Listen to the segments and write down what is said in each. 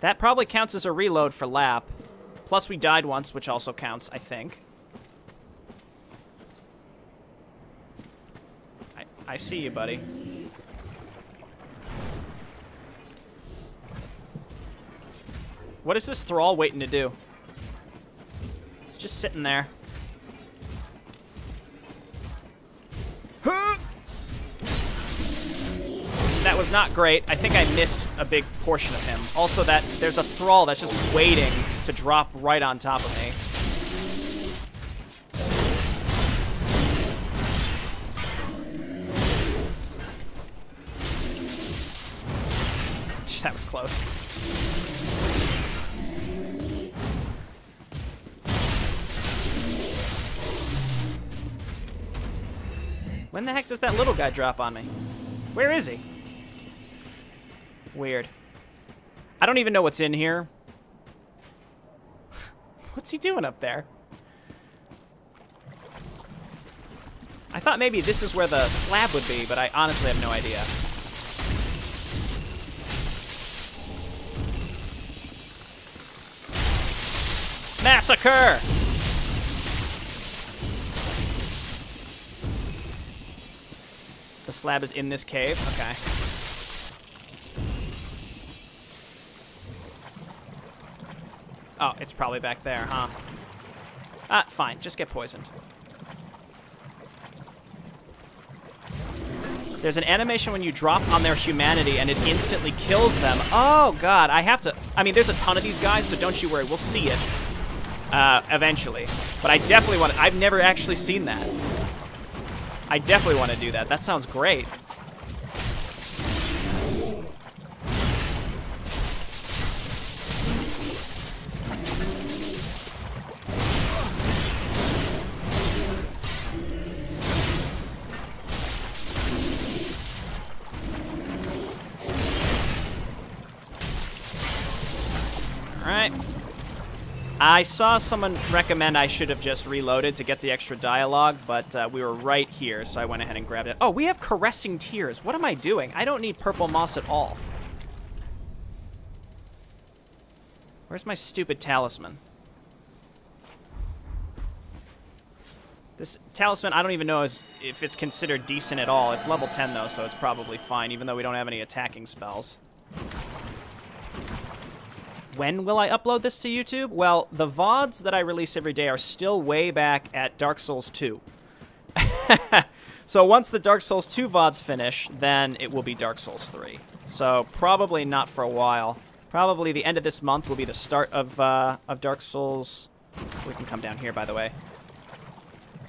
That probably counts as a reload for Lapp. Plus we died once, which also counts, I think. I, I see you, buddy. What is this thrall waiting to do? He's just sitting there. Was not great. I think I missed a big portion of him. Also, that there's a thrall that's just waiting to drop right on top of me. That was close. When the heck does that little guy drop on me? Where is he? Weird. I don't even know what's in here. What's he doing up there? I thought maybe this is where the slab would be, but I honestly have no idea. Massacre! The slab is in this cave? Okay. Oh, it's probably back there, huh? Ah, fine. Just get poisoned. There's an animation when you drop on their humanity and it instantly kills them. Oh, God. I have to... I mean, there's a ton of these guys, so don't you worry. We'll see it uh, eventually. But I definitely want to... I've never actually seen that. I definitely want to do that. That sounds great. I saw someone recommend I should have just reloaded to get the extra dialogue, but uh, we were right here, so I went ahead and grabbed it. Oh, we have Caressing Tears. What am I doing? I don't need Purple Moss at all. Where's my stupid talisman? This talisman, I don't even know is, if it's considered decent at all. It's level 10, though, so it's probably fine, even though we don't have any attacking spells. When will I upload this to YouTube? Well, the VODs that I release every day are still way back at Dark Souls 2. so once the Dark Souls 2 VODs finish, then it will be Dark Souls 3. So probably not for a while. Probably the end of this month will be the start of, uh, of Dark Souls... We can come down here, by the way.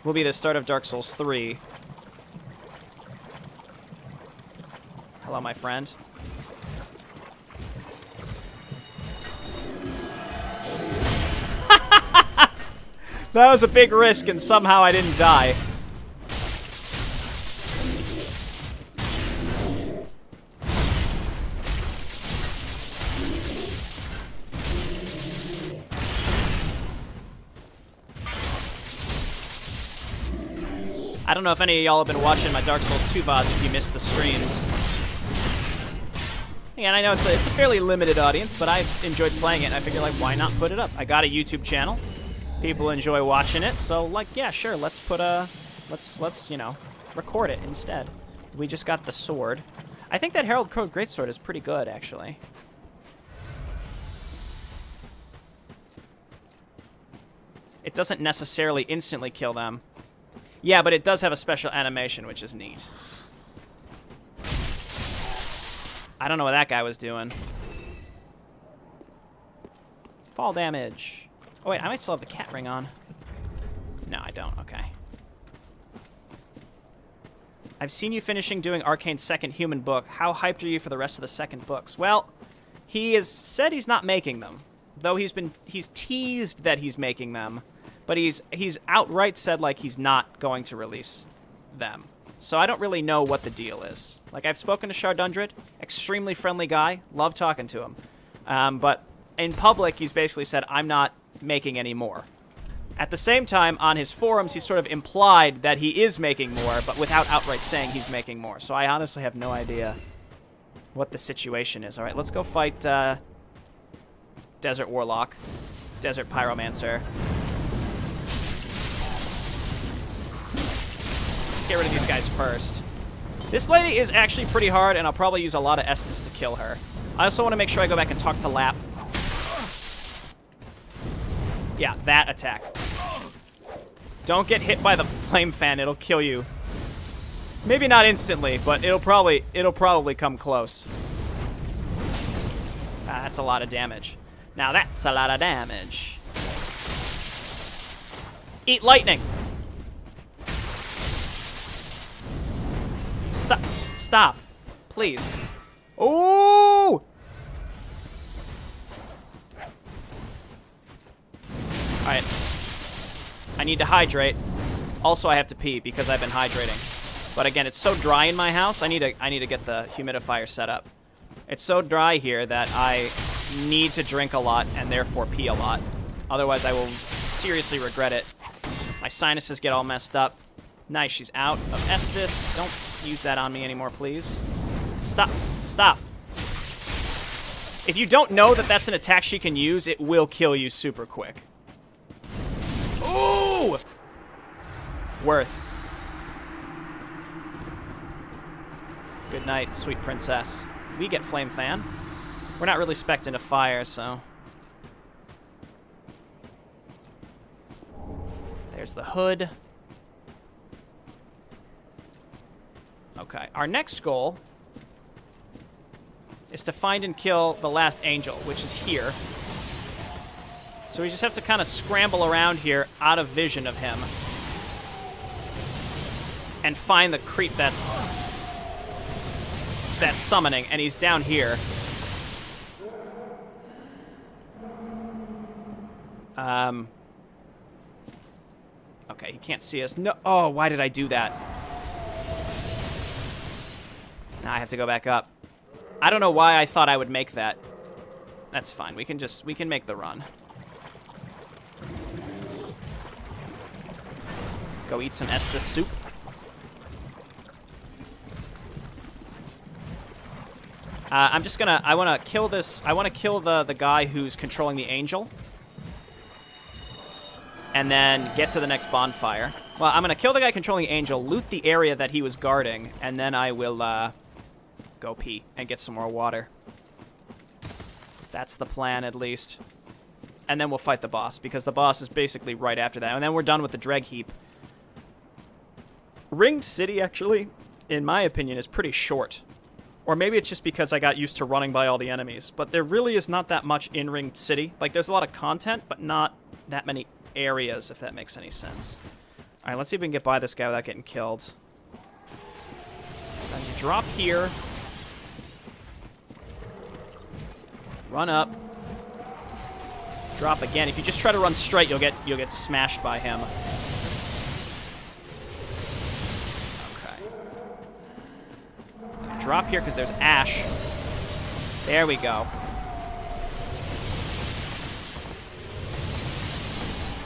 Will be the start of Dark Souls 3. Hello, my friend. That was a big risk, and somehow I didn't die. I don't know if any of y'all have been watching my Dark Souls 2 VODs if you missed the streams. And I know it's a, it's a fairly limited audience, but I've enjoyed playing it, and I figured, like, why not put it up? I got a YouTube channel people enjoy watching it. So like, yeah, sure, let's put a, let's let's you know, record it instead. We just got the sword. I think that Harald Curved Greatsword is pretty good, actually. It doesn't necessarily instantly kill them. Yeah, but it does have a special animation, which is neat. I don't know what that guy was doing. Fall damage. Oh, wait, I might still have the cat ring on. No, I don't. Okay. I've seen you finishing doing Arcane's second human book. How hyped are you for the rest of the second books? Well, he has said he's not making them. Though he's been he's teased that he's making them, but he's he's outright said like he's not going to release them. So I don't really know what the deal is. Like I've spoken to Shardundred, extremely friendly guy, love talking to him. Um, but in public, he's basically said, I'm not making any more. At the same time, on his forums, he sort of implied that he is making more, but without outright saying he's making more. So I honestly have no idea what the situation is. All right, let's go fight uh, Desert Warlock, Desert Pyromancer. Let's get rid of these guys first. This lady is actually pretty hard, and I'll probably use a lot of Estus to kill her. I also want to make sure I go back and talk to Lapp. Yeah, that attack. Don't get hit by the flame fan, it'll kill you. Maybe not instantly, but it'll probably it'll probably come close. Ah, that's a lot of damage. Now that's a lot of damage. Eat lightning. Stop. Stop. Please. Ooh! Alright. I need to hydrate. Also, I have to pee because I've been hydrating. But again, it's so dry in my house, I need to I need to get the humidifier set up. It's so dry here that I need to drink a lot and therefore pee a lot. Otherwise, I will seriously regret it. My sinuses get all messed up. Nice, she's out of Estus. Don't use that on me anymore, please. Stop. Stop. If you don't know that that's an attack she can use, it will kill you super quick. Ooh! Worth. Good night, sweet princess. We get Flame Fan. We're not really specced into fire, so... There's the hood. Okay, our next goal is to find and kill the last angel, which is here. So we just have to kind of scramble around here out of vision of him. And find the creep that's that's summoning, and he's down here. Um Okay, he can't see us. No oh, why did I do that? Now I have to go back up. I don't know why I thought I would make that. That's fine. We can just we can make the run. Go eat some Estus soup. Uh, I'm just gonna. I want to kill this. I want to kill the the guy who's controlling the angel, and then get to the next bonfire. Well, I'm gonna kill the guy controlling the angel, loot the area that he was guarding, and then I will uh, go pee and get some more water. That's the plan, at least. And then we'll fight the boss, because the boss is basically right after that. And then we're done with the Dreg Heap. Ringed City, actually, in my opinion, is pretty short. Or maybe it's just because I got used to running by all the enemies. But there really is not that much in Ringed City. Like, there's a lot of content, but not that many areas, if that makes any sense. Alright, let's see if we can get by this guy without getting killed. Then you drop here. Run up. Drop again. If you just try to run straight, you'll get you'll get smashed by him. Drop here because there's ash. There we go.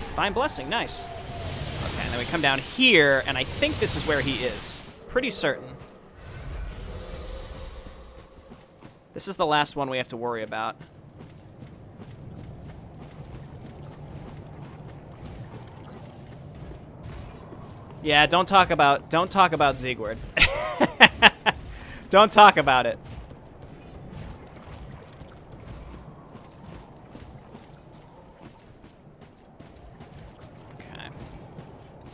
Divine Blessing, nice. Okay, and then we come down here, and I think this is where he is. Pretty certain. This is the last one we have to worry about. Yeah, don't talk about don't talk about Siegward. Don't talk about it. Okay.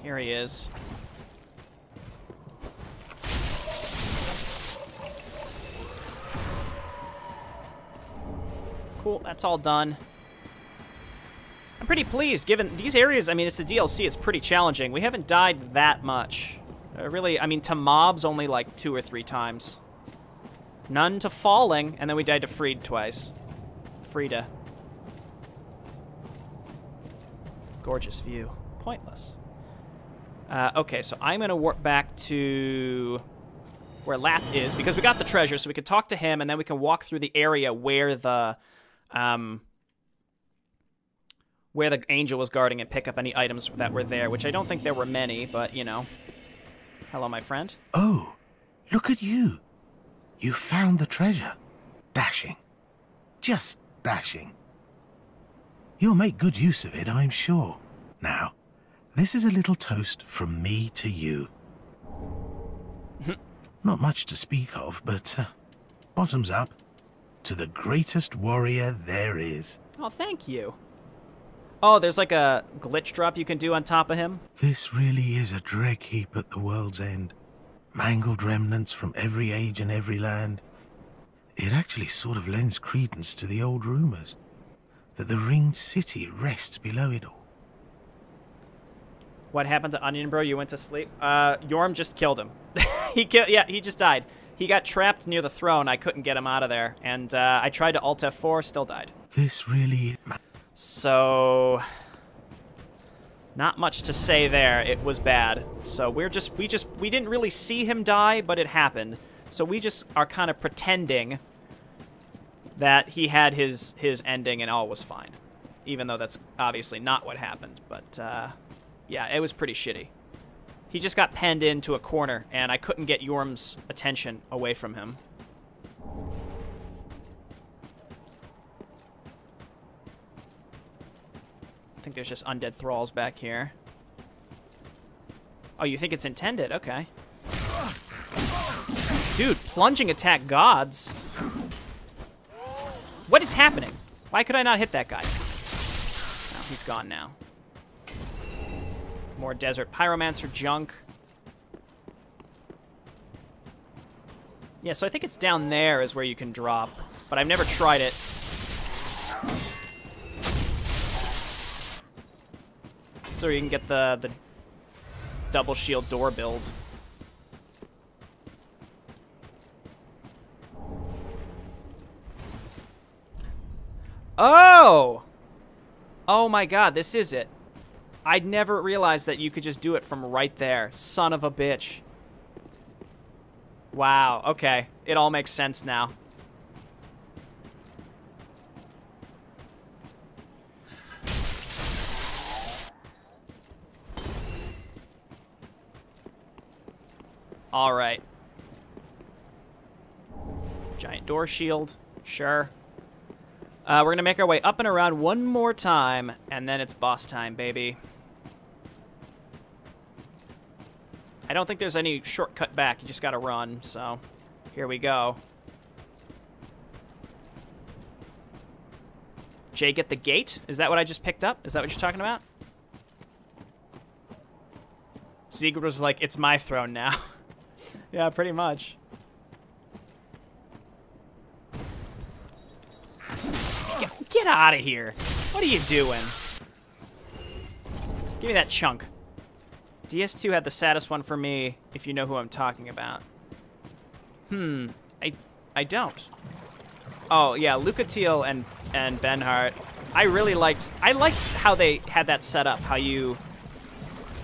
Here he is. Cool, that's all done. I'm pretty pleased, given these areas, I mean, it's a DLC, it's pretty challenging. We haven't died that much. Uh, really, I mean, to mobs only like two or three times. None to falling, and then we died to Freed twice. Friede. Gorgeous view. Pointless. Uh, okay, so I'm going to warp back to where Lapp is, because we got the treasure, so we can talk to him, and then we can walk through the area where the... Um, where the angel was guarding and pick up any items that were there, which I don't think there were many, but, you know. Hello, my friend. Oh, look at you. You found the treasure. Dashing. Just dashing. You'll make good use of it, I'm sure. Now, this is a little toast from me to you. Not much to speak of, but uh, bottoms up to the greatest warrior there is. Oh, thank you. Oh, there's like a glitch drop you can do on top of him. This really is a Dreg Heap at the world's end. Mangled remnants from every age and every land. It actually sort of lends credence to the old rumors that the ringed city rests below it all. What happened to Onion Bro? You went to sleep? Uh, Yorm just killed him. he killed. Yeah, he just died. He got trapped near the throne. I couldn't get him out of there, and uh, I tried to Alt F4, still died. This really. So, not much to say there. It was bad. So we're just we just we didn't really see him die, but it happened. So we just are kind of pretending that he had his his ending and all was fine, even though that's obviously not what happened. But uh, yeah, it was pretty shitty. He just got penned into a corner, and I couldn't get Yorm's attention away from him. Think there's just undead thralls back here. Oh, you think it's intended? Okay. Dude, plunging attack gods. What is happening? Why could I not hit that guy? Oh, he's gone now. More desert pyromancer junk. Yeah, so I think it's down there is where you can drop, but I've never tried it. So you can get the the double shield door build. Oh! Oh my god, this is it. I'd never realized that you could just do it from right there. Son of a bitch. Wow, okay. It all makes sense now. All right. Giant door shield. Sure. Uh, we're going to make our way up and around one more time, and then it's boss time, baby. I don't think there's any shortcut back. You just got to run, so here we go. Jake at the gate? Is that what I just picked up? Is that what you're talking about? Siegward was like, it's my throne now. yeah, pretty much. Get, get out of here. What are you doing? Give me that chunk. DS2 had the saddest one for me, if you know who I'm talking about. Hmm, I I don't. Oh, yeah, Lucatiel and, and Benhart. I really liked, I liked how they had that set up, how you,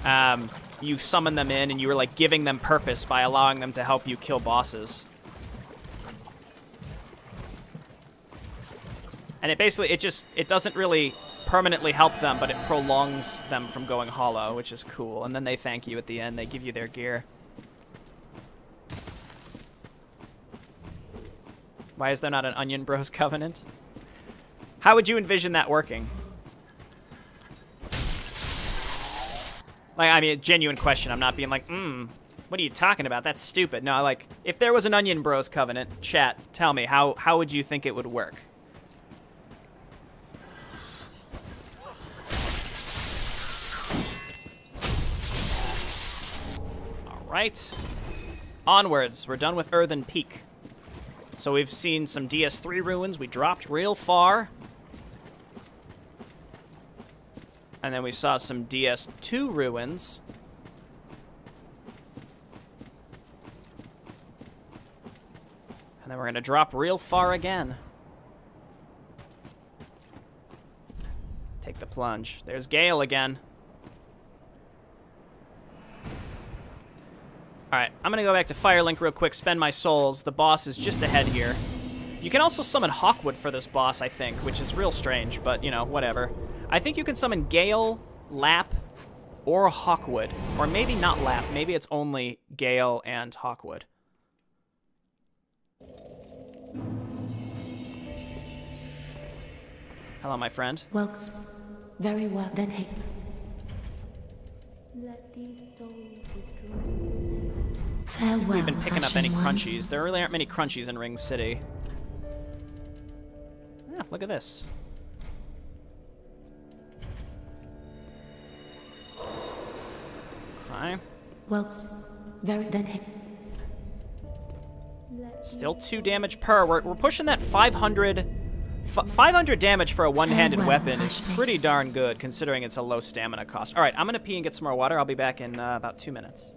um, you summon them in and you were like giving them purpose by allowing them to help you kill bosses. And it basically, it just, it doesn't really permanently help them, but it prolongs them from going hollow, which is cool. And then they thank you at the end. They give you their gear. Why is there not an Onion Bros Covenant? How would you envision that working? Like, I mean, a genuine question. I'm not being like, hmm, what are you talking about? That's stupid. No, like, if there was an Onion Bros Covenant, chat, tell me, how, how would you think it would work? right. Onwards. We're done with Earthen Peak. So we've seen some DS3 ruins. We dropped real far. And then we saw some DS2 ruins. And then we're going to drop real far again. Take the plunge. There's Gael again. Alright, I'm gonna go back to Firelink real quick, spend my souls. The boss is just ahead here. You can also summon Hawkwood for this boss, I think, which is real strange, but, you know, whatever. I think you can summon Gael, Lapp, or Hawkwood. Or maybe not Lapp, maybe it's only Gael and Hawkwood. Hello, my friend. Welks. Very well. Then take. Let these souls withdraw. Farewell. We've been picking up any Ashen One. crunchies. There really aren't many crunchies in Ring City. Yeah, look at this. Welks. Very. Then. Still two damage per. We're, we're pushing that 500. F 500 damage for a one-handed Farewell, weapon is pretty darn good, considering it's a low stamina cost. All right, I'm gonna pee and get some more water. I'll be back in uh, about two minutes.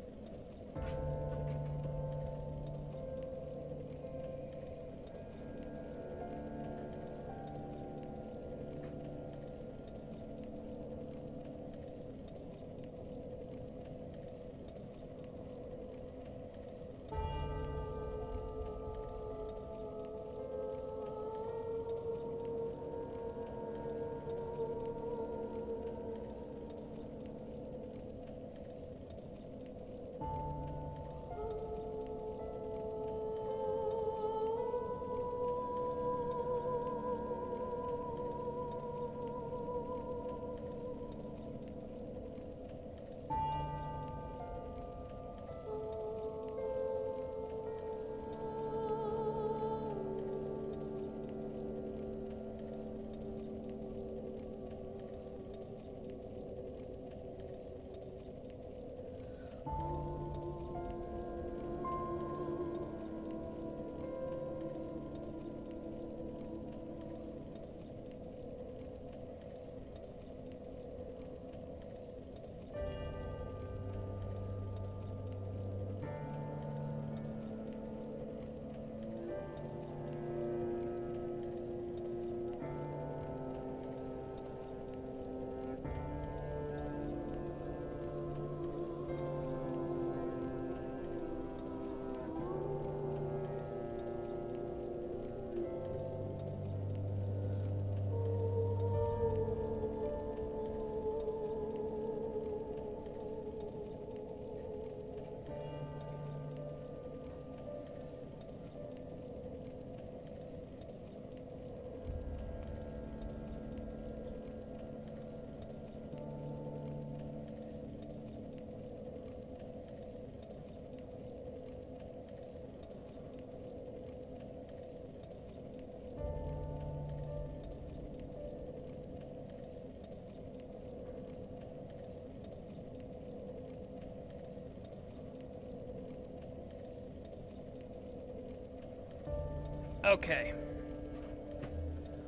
Okay.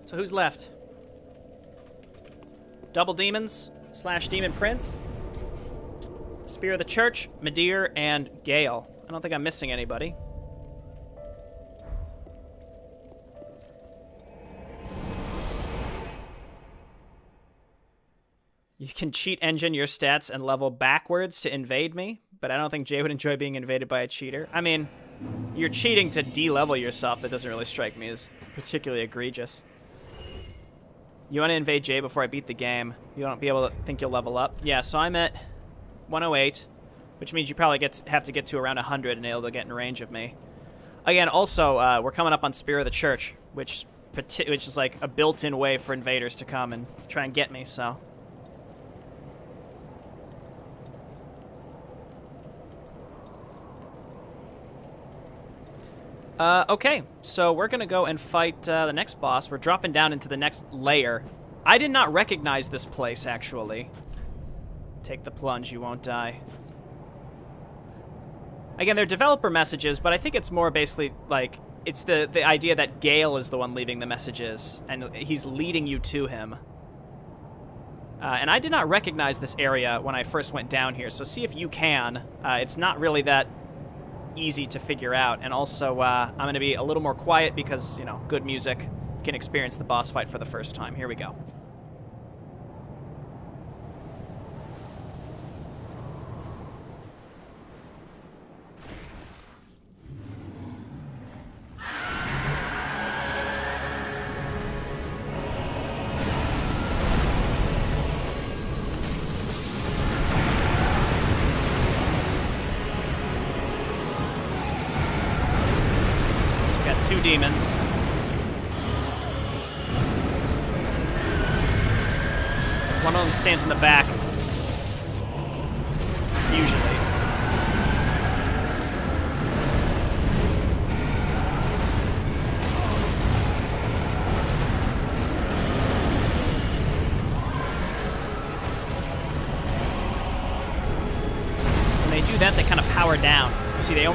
So who's left? Double Demons slash Demon Prince, Spear of the Church, Midir, and Gael. I don't think I'm missing anybody. You can cheat engine your stats and level backwards to invade me, but I don't think Jay would enjoy being invaded by a cheater. I mean, you're cheating to de-level yourself. That doesn't really strike me as particularly egregious. You want to invade Jay before I beat the game. You don't be able to think you'll level up. Yeah, so I'm at 108, which means you probably get to, have to get to around 100 and able to get in range of me. Again, also, uh, we're coming up on Spear of the Church, which which is like a built-in way for invaders to come and try and get me, so... Uh, okay, so we're gonna go and fight uh, the next boss. We're dropping down into the next layer. I did not recognize this place, actually. Take the plunge, you won't die. Again, they're developer messages, but I think it's more basically like it's the the idea that Gael is the one leaving the messages, and he's leading you to him. Uh, and I did not recognize this area when I first went down here, so see if you can. Uh, it's not really that easy to figure out, and also uh, I'm going to be a little more quiet because, you know, good music. You can experience the boss fight for the first time. Here we go. demons. One of them stands in the back.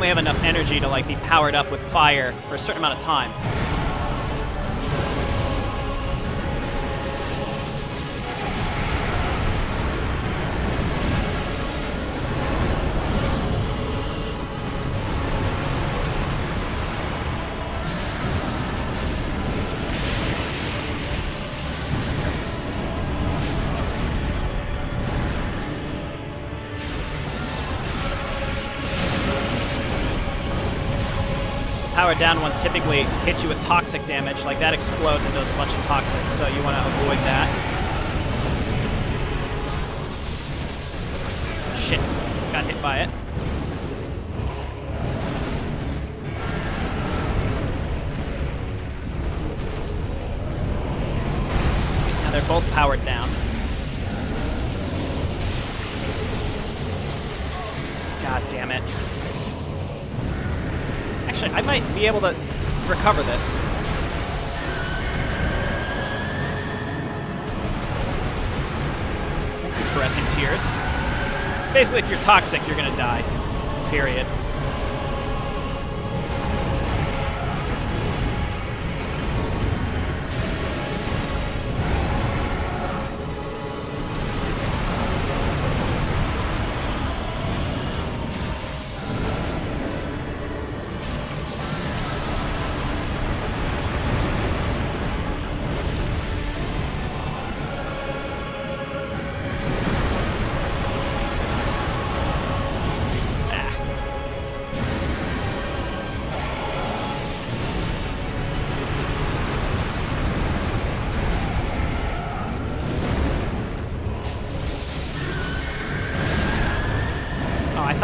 They have enough energy to like be powered up with fire for a certain amount of time. Down ones typically hit you with toxic damage. Like that explodes and does a bunch of toxic, so you want to avoid that. Shit. Got hit by it. Be able to recover this. Caressing tears. Basically, if you're toxic, you're gonna die. Period.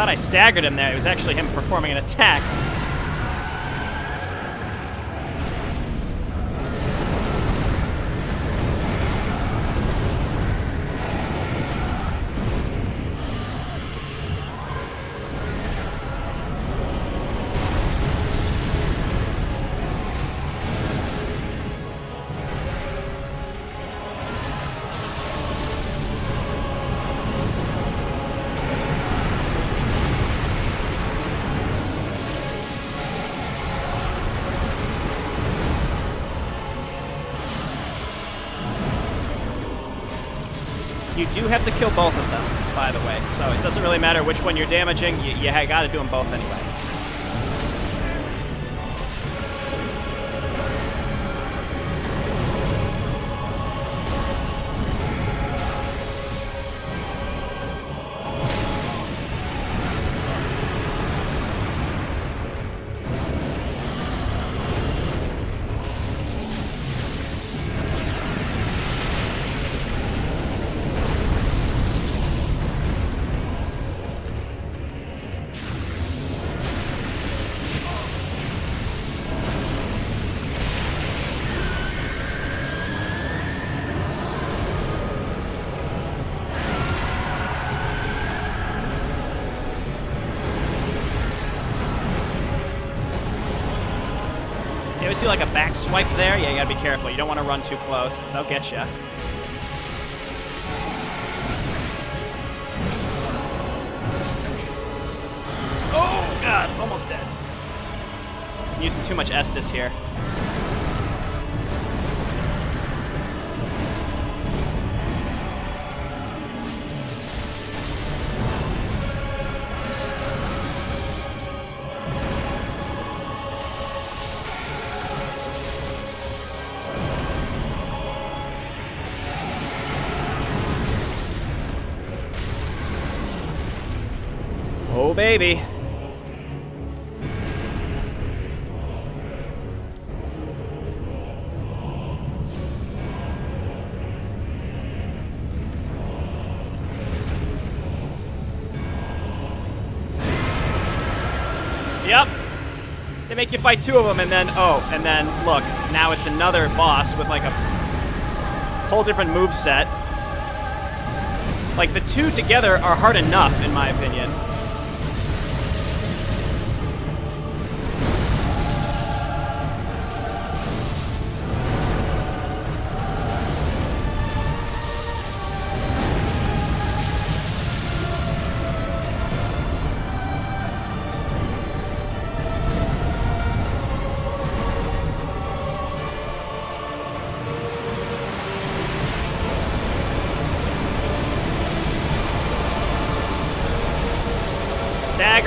Thought I staggered him there. It was actually him performing an attack. You do have to kill both of them, by the way, so it doesn't really matter which one you're damaging. You, you gotta do them both anyway. There? Yeah, you gotta be careful. You don't want to run too close because they'll get you. Oh god, almost dead. I'm using too much Estus here. Baby. Yep. They make you fight two of them, and then oh, and then look, now it's another boss with like a whole different move set. Like, the two together are hard enough, in my opinion.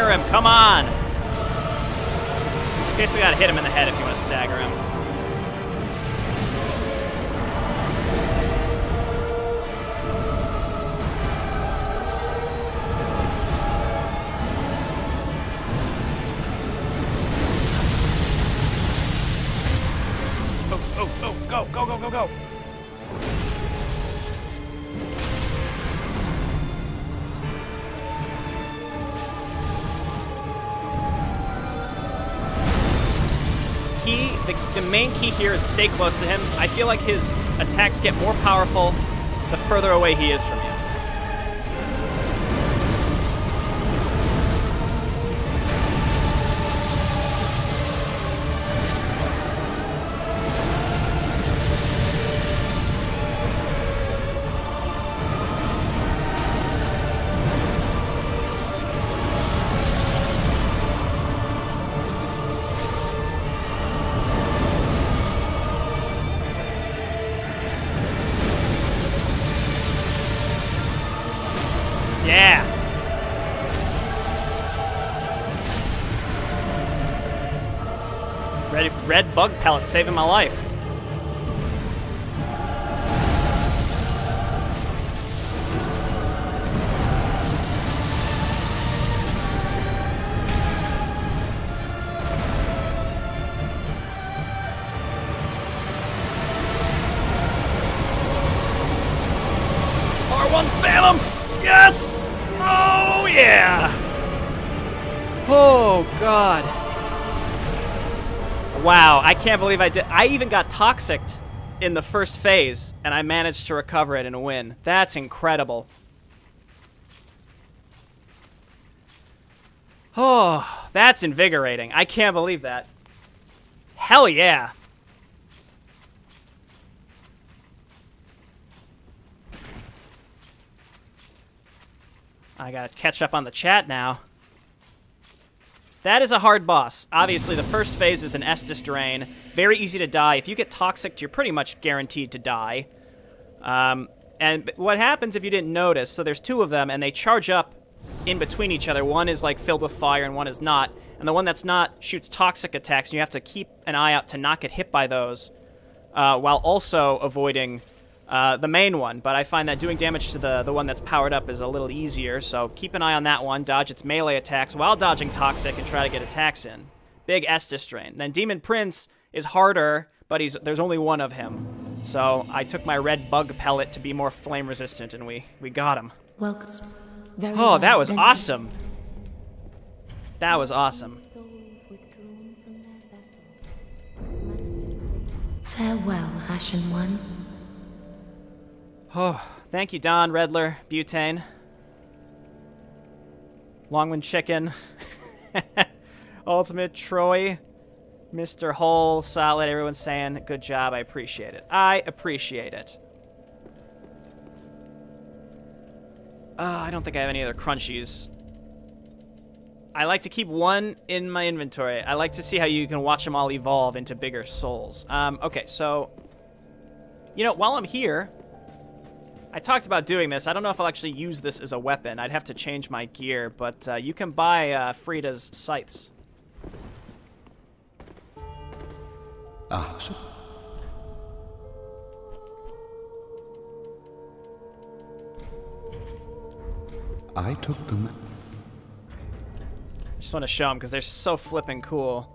Stagger him, come on! Basically gotta hit him in the head if you want to stagger him. Here is stay close to him. I feel like his attacks get more powerful the further away he is from you. Red it's saving my life. Wow, I can't believe I did. I even got toxic in the first phase, and I managed to recover it and win. That's incredible. Oh, that's invigorating. I can't believe that. Hell yeah. I gotta catch up on the chat now. That is a hard boss. Obviously, the first phase is an Estus Drain. Very easy to die. If you get toxic, you're pretty much guaranteed to die. Um, and what happens if you didn't notice, so there's two of them, and they charge up in between each other. One is like filled with fire, and one is not. And the one that's not shoots toxic attacks, and you have to keep an eye out to not get hit by those, uh, while also avoiding uh, the main one, but I find that doing damage to the, the one that's powered up is a little easier, so keep an eye on that one. Dodge its melee attacks while dodging Toxic and try to get attacks in. Big Estus Drain. Then Demon Prince is harder, but he's there's only one of him. So I took my red bug pellet to be more flame resistant, and we, we got him. Welcome. Very Oh, that was awesome. That was awesome. Souls withdrawn from their vessels. Manifesting. Farewell, Ashen One. Oh, thank you, Don, Redler, Butane. Longwind Chicken. Ultimate Troy. Mr. Hole, solid. Everyone's saying good job. I appreciate it. I appreciate it. Uh, I don't think I have any other crunchies. I like to keep one in my inventory. I like to see how you can watch them all evolve into bigger souls. Um, okay, so... You know, while I'm here, I talked about doing this. I don't know if I'll actually use this as a weapon. I'd have to change my gear, but uh, you can buy uh, Friede's scythes. Ah, so I took them. I just want to show them because they're so flipping cool.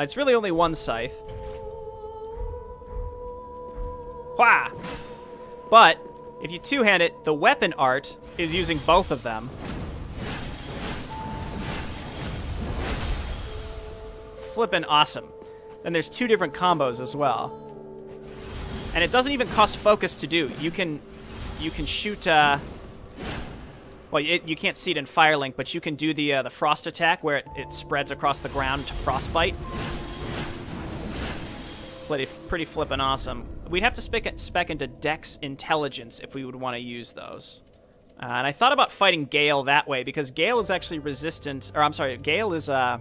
It's really only one scythe. Wah! But if you two-hand it, the weapon art is using both of them. Flippin' awesome. And there's two different combos as well. And it doesn't even cost focus to do. You can you can shoot. Uh, well, it, you can't see it in Firelink, but you can do the uh, the frost attack where it, it spreads across the ground to frostbite. Pretty, pretty flippin' awesome. We'd have to spec, spec into Dex Intelligence if we would want to use those. Uh, and I thought about fighting Gael that way because Gael is actually resistant, or I'm sorry, Gael is uh,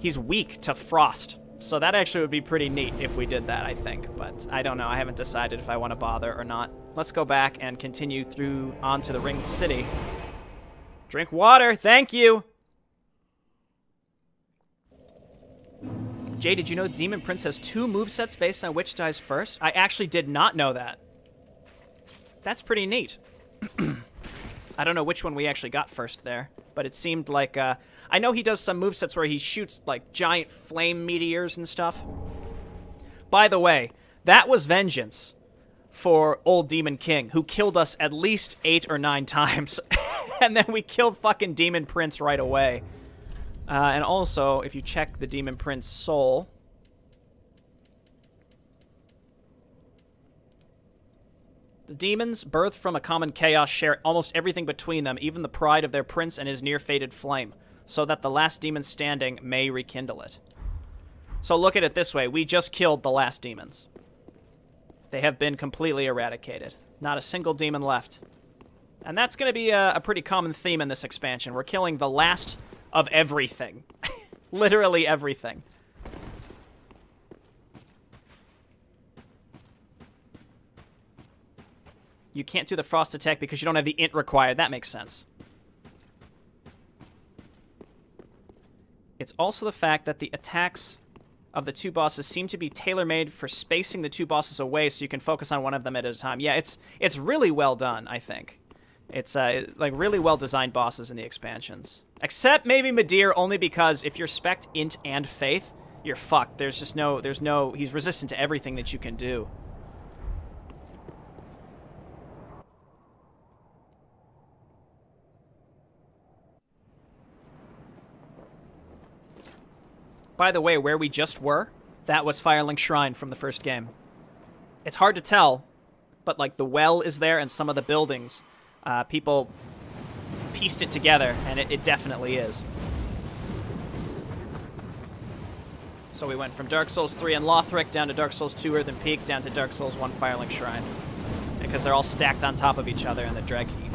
he's weak to frost. So that actually would be pretty neat if we did that, I think. But I don't know. I haven't decided if I want to bother or not. Let's go back and continue through onto the Ringed City. Drink water. Thank you. Jay, did you know Demon Prince has two movesets based on which dies first? I actually did not know that. That's pretty neat. I don't know which one we actually got first there, but it seemed like, uh, I know he does some movesets where he shoots, like, giant flame meteors and stuff. By the way, that was vengeance for old Demon King, who killed us at least eight or nine times. and then we killed fucking Demon Prince right away. Uh, and also, if you check the Demon Prince soul, The demons, birthed from a common chaos, share almost everything between them, even the pride of their prince and his near-fated flame, so that the last demon standing may rekindle it. So look at it this way. We just killed the last demons. They have been completely eradicated. Not a single demon left. And that's going to be a, a, pretty common theme in this expansion. We're killing the last of everything. Literally everything. You can't do the frost attack because you don't have the int required. That makes sense. It's also the fact that the attacks of the two bosses seem to be tailor-made for spacing the two bosses away so you can focus on one of them at a time. Yeah, it's it's really well done, I think. It's uh, like really well-designed bosses in the expansions. Except maybe Midir only because if you're spec int and faith, you're fucked. There's just no there's no he's resistant to everything that you can do. By the way, where we just were, that was Firelink Shrine from the first game. It's hard to tell, but like the well is there and some of the buildings, uh, people pieced it together, and it, it definitely is. So we went from Dark Souls 3 and Lothric down to Dark Souls 2 Earthen Peak down to Dark Souls 1 Firelink Shrine. Because they're all stacked on top of each other in the Dreg Heap.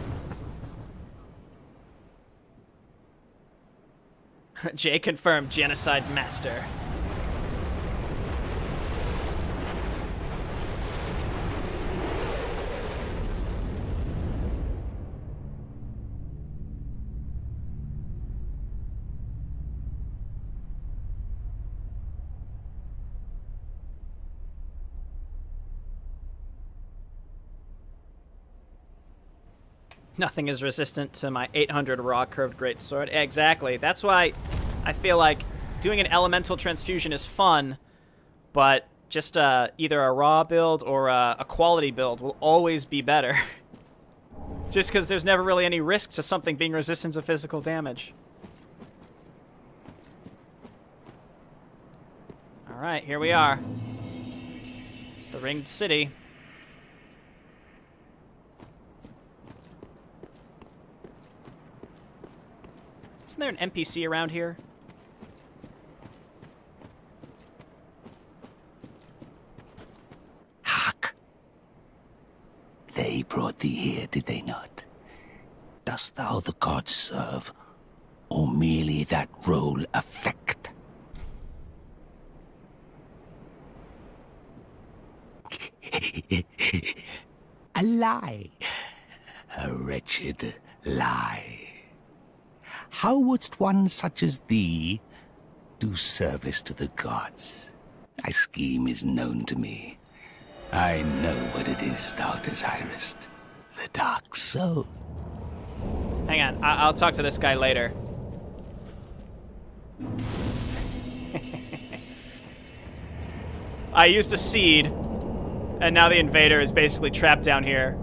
Jay confirmed, genocide master. Nothing is resistant to my 800 raw curved greatsword. Exactly. That's why I feel like doing an elemental transfusion is fun, but just uh, either a raw build or a, a quality build will always be better. just because there's never really any risk to something being resistant to physical damage. Alright, here we are. The Ringed City. Isn't there an NPC around here? Hark! They brought thee here, did they not? Dost thou the gods serve, or merely that role affect? A lie. A wretched lie. How wouldst one such as thee do service to the gods? Thy scheme is known to me. I know what it is thou desirest. The dark soul. Hang on, I will talk to this guy later. I used a seed, and now the invader is basically trapped down here.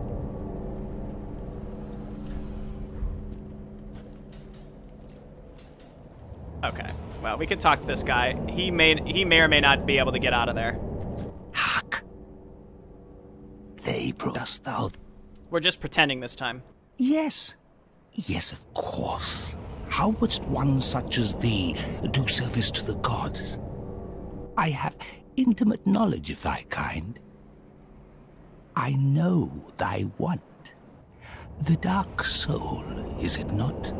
Okay. Well, we can talk to this guy. He may he may or may not be able to get out of there. Hark. They Abram, dost thou? We're just pretending this time. Yes. Yes, of course. How wouldst one such as thee do service to the gods? I have intimate knowledge of thy kind. I know thy want. The dark soul, is it not?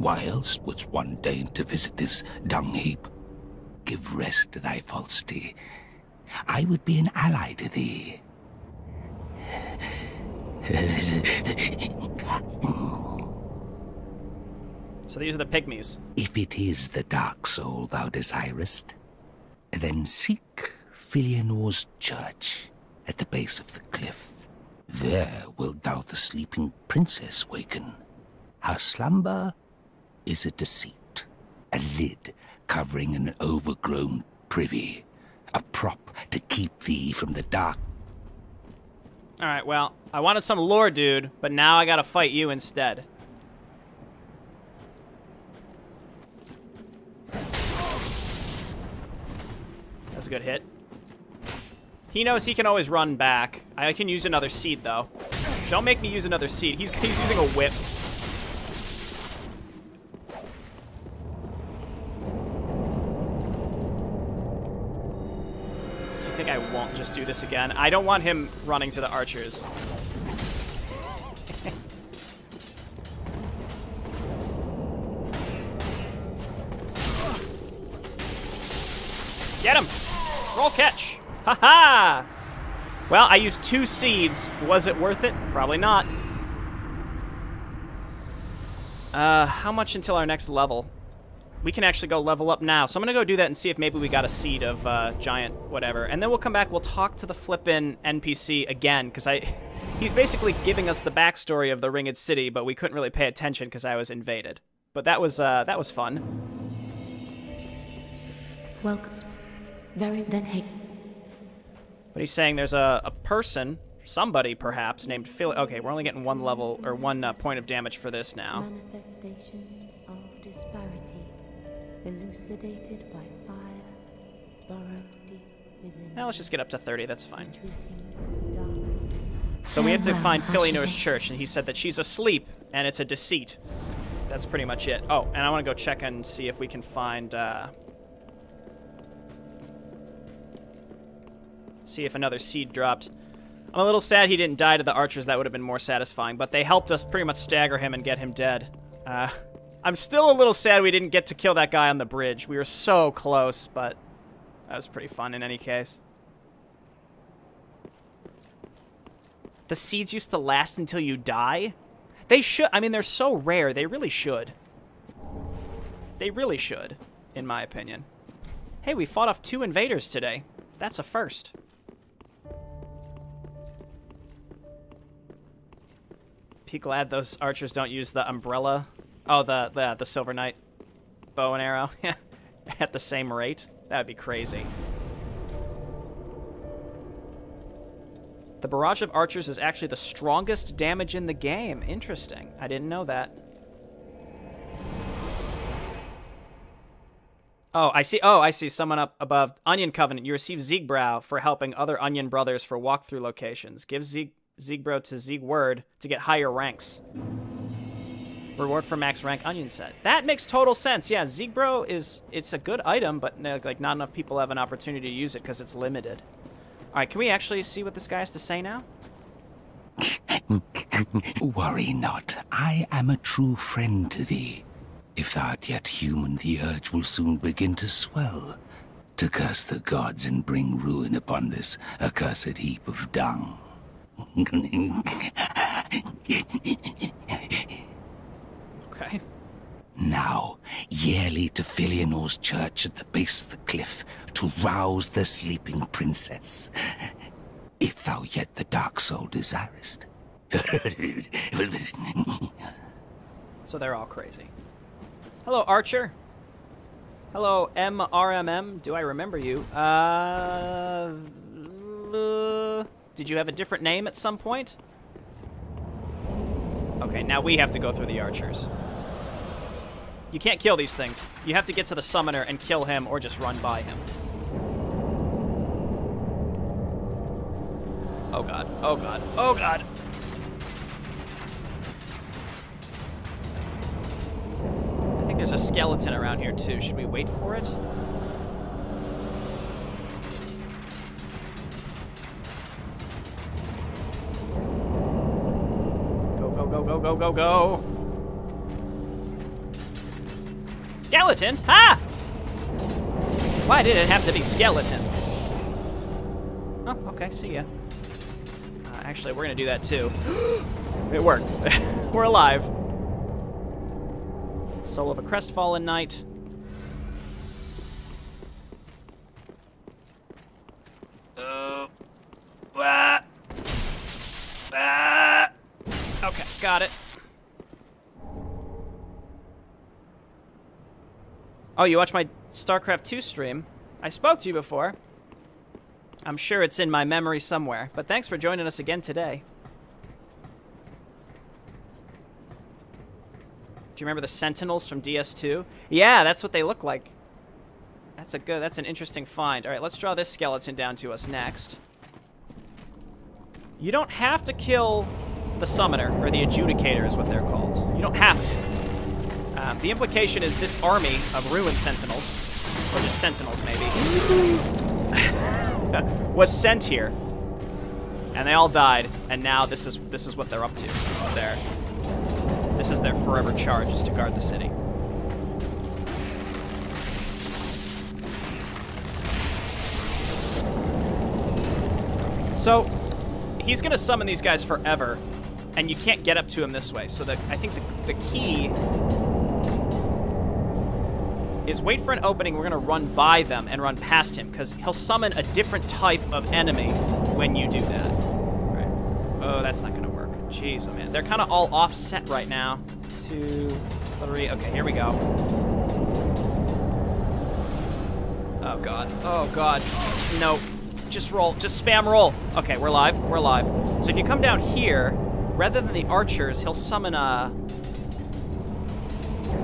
Why else wouldst one deign to visit this dung heap? Give rest to thy falsity. I would be an ally to thee. So these are the pygmies. If it is the dark soul thou desirest, then seek Filianor's church at the base of the cliff. There wilt thou the sleeping princess waken. Her slumber is a deceit, a lid covering an overgrown privy, a prop to keep thee from the dark. Alright, well, I wanted some lore, dude, but now I gotta fight you instead. That's a good hit. He knows he can always run back. I can use another seed, though. Don't make me use another seed. He's, he's using a whip. Do you think I won't just do this again? I don't want him running to the archers. Get him! Roll catch! Ha ha! Well, I used two seeds. Was it worth it? Probably not. Uh, how much until our next level? We can actually go level up now. So I'm going to go do that and see if maybe we got a seed of uh, giant whatever. And then we'll come back. We'll talk to the flippin' NPC again because I... He's basically giving us the backstory of the Ringed City, but we couldn't really pay attention because I was invaded. But that was, uh, that was fun. Welcome. Very then hey. But he's saying there's a, a person, somebody perhaps, named Phil. Okay, we're only getting one level, or one uh, point of damage for this now. Disparity, elucidated by fire, burrowed deep within. Now let's just get up to 30, that's fine. So we have to find Ashley. Filianor's church, and he said that she's asleep, and it's a deceit. That's pretty much it. Oh, and I want to go check and see if we can find, uh... See if another seed dropped. I'm a little sad he didn't die to the archers. That would have been more satisfying, but they helped us pretty much stagger him and get him dead. Uh, I'm still a little sad we didn't get to kill that guy on the bridge. We were so close, but that was pretty fun in any case. The seeds used to last until you die? They should. I mean, they're so rare. They really should. They really should, in my opinion. Hey, we fought off two invaders today. That's a first. Be glad those archers don't use the umbrella. Oh, the the the silver knight bow and arrow at the same rate. That would be crazy. The barrage of archers is actually the strongest damage in the game. Interesting. I didn't know that. Oh, I see. Oh, I see. Someone up above. Onion Covenant. You receive Siegbräu for helping other Onion brothers for walkthrough locations. Give Zieg Siegbräu to Siegward to get higher ranks. Reward for max rank Onion set. That makes total sense. Yeah, Siegbräu is it's a good item, but like not enough people have an opportunity to use it because it's limited. All right, can we actually see what this guy has to say now? Worry not, I am a true friend to thee. If thou art yet human, the urge will soon begin to swell, to curse the gods and bring ruin upon this accursed heap of dung. Okay. Now, yearly to Filianor's church at the base of the cliff to rouse the sleeping princess. If thou yet the dark soul desirest. So they're all crazy. Hello, Archer. Hello, MRMM. Do I remember you? Uh, uh, did you have a different name at some point? Okay, now we have to go through the archers. You can't kill these things. You have to get to the summoner and kill him or just run by him. Oh god. Oh god. Oh god. I think there's a skeleton around here too. Should we wait for it? Go, go, go, go, go, go, go. Skeleton? Ha! Why did it have to be skeletons? Oh, okay, see ya. Uh, actually, we're gonna do that too. it worked. we're alive. Soul of a crestfallen knight. Uh, ah, ah. Okay, got it. Oh, you watch my StarCraft 2 stream? I spoke to you before. I'm sure it's in my memory somewhere, but thanks for joining us again today. Do you remember the Sentinels from DS2? Yeah, that's what they look like. That's a good, that's an interesting find. All right, let's draw this skeleton down to us next. You don't have to kill the Summoner, or the Adjudicator is what they're called. You don't have to. Um, the implication is this army of Ruined Sentinels, or just Sentinels maybe, was sent here. And they all died, and now this is this is what they're up to. This is their, this is their forever charge, is to guard the city. So, he's gonna summon these guys forever, and you can't get up to him this way. So the, I think the, the key is wait for an opening. We're gonna run by them and run past him because he'll summon a different type of enemy when you do that. Right. Oh, that's not gonna work. Jeez, oh man, they're kind of all offset right now. Two, three. Okay, here we go. Oh god. Oh god. No. Just roll. Just spam roll. Okay, we're live. We're live. So if you come down here, rather than the archers, he'll summon a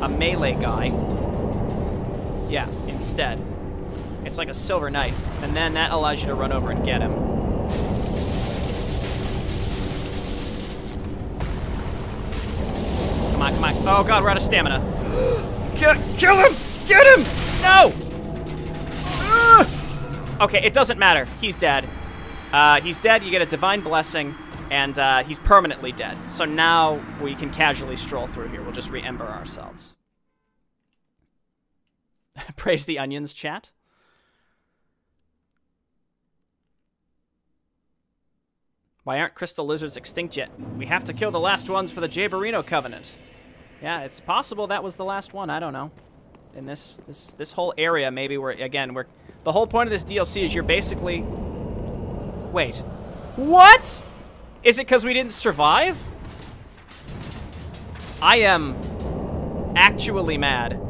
a melee guy. Yeah, instead. It's like a silver knight. And then that allows you to run over and get him. Come on, come on. Oh god, we're out of stamina. Get, kill him! Get him! No! Ugh! Okay, it doesn't matter. He's dead. Uh, he's dead, you get a divine blessing, and uh, he's permanently dead. So now we can casually stroll through here. We'll just re-ember ourselves. Praise the onions, chat. Why aren't crystal lizards extinct yet? We have to kill the last ones for the Jayborino Covenant. Yeah, it's possible that was the last one. I don't know. In this this this whole area, maybe we're again we're the whole point of this DLC is you're basically. Wait, what? Is it because we didn't survive? I am actually mad.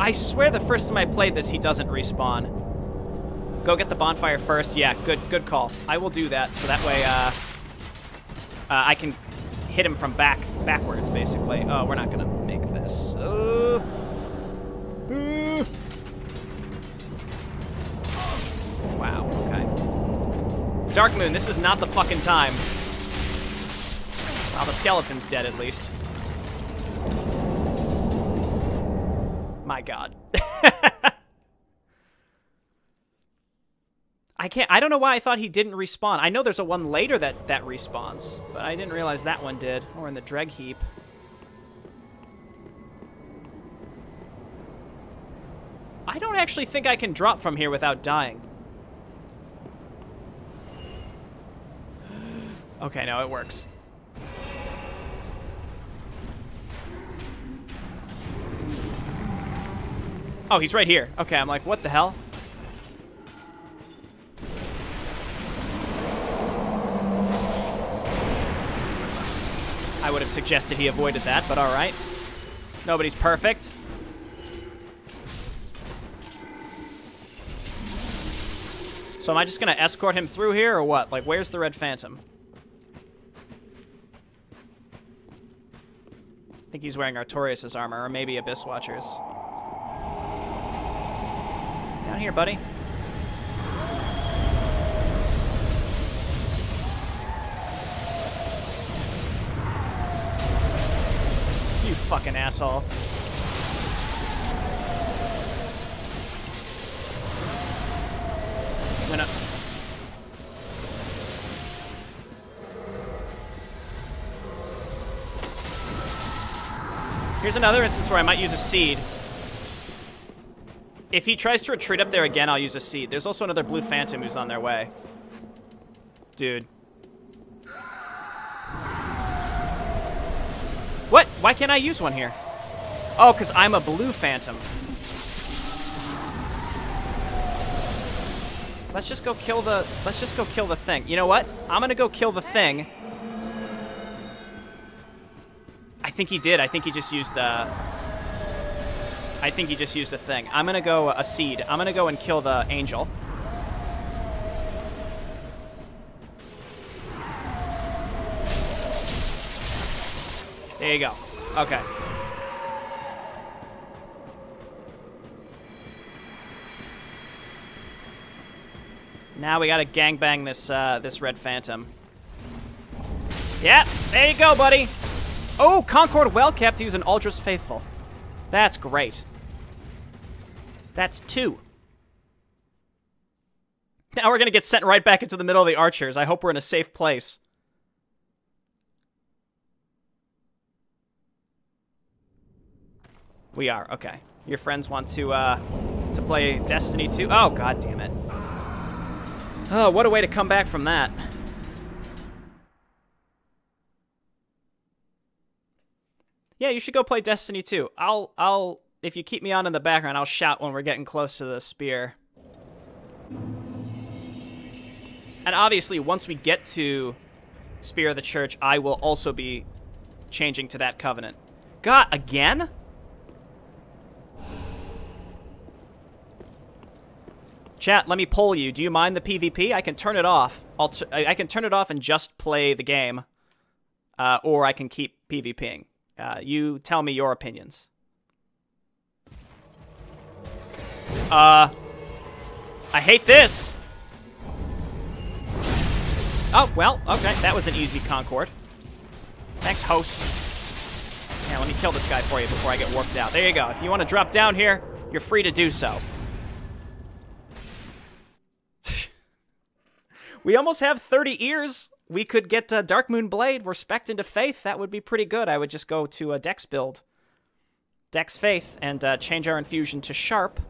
I swear the first time I played this, he doesn't respawn. Go get the bonfire first. Yeah, good good call. I will do that, so that way uh, uh, I can hit him from back backwards, basically. Oh, we're not gonna make this. Uh. Wow, okay. Dark Moon, this is not the fucking time. Oh, the skeleton's dead, at least. My god. I can't, I don't know why I thought he didn't respawn. I know there's a one later that, that respawns, but I didn't realize that one did. Or in the Dreg Heap. I don't actually think I can drop from here without dying. Okay, now it works. Oh, he's right here. Okay, I'm like, what the hell? I would have suggested he avoided that, but all right. Nobody's perfect. So am I just going to escort him through here or what? Like, where's the Red Phantom? I think he's wearing Artorias' armor, or maybe Abyss Watchers. Down here, buddy. You fucking asshole. I'm gonna... Here's another instance where I might use a seed. If he tries to retreat up there again, I'll use a seed. There's also another blue phantom who's on their way. Dude. What? Why can't I use one here? Oh, because I'm a blue phantom. Let's just go kill the... Let's just go kill the thing. You know what? I'm gonna go kill the thing. I think he did. I think he just used, uh... I think he just used a thing. I'm gonna go a seed. I'm gonna go and kill the angel. There you go. Okay. Now we gotta gangbang this uh, this red phantom. Yeah, there you go, buddy. Oh, Concord well kept. He was an Aldrich faithful. That's great. That's two. Now we're gonna get sent right back into the middle of the archers. I hope we're in a safe place. We are, okay. Your friends want to, uh, to play Destiny 2? Oh, god damn it. Oh, what a way to come back from that. Yeah, you should go play Destiny 2. I'll, I'll, if you keep me on in the background, I'll shout when we're getting close to the spear. And obviously, once we get to Spear of the Church, I will also be changing to that covenant. God, again? Chat, let me poll you. Do you mind the PvP? I can turn it off. I'll t I can turn it off and just play the game. Uh, or I can keep PvPing. Uh, you tell me your opinions. Uh, I hate this. Oh, well, okay. That was an easy Concord. Thanks, host. Yeah, let me kill this guy for you before I get warped out. There you go. If you want to drop down here, you're free to do so. we almost have 30 ears. We could get uh, Darkmoon Blade, Respect into Faith. That would be pretty good. I would just go to a Dex build. Dex Faith and uh, change our infusion to Sharp.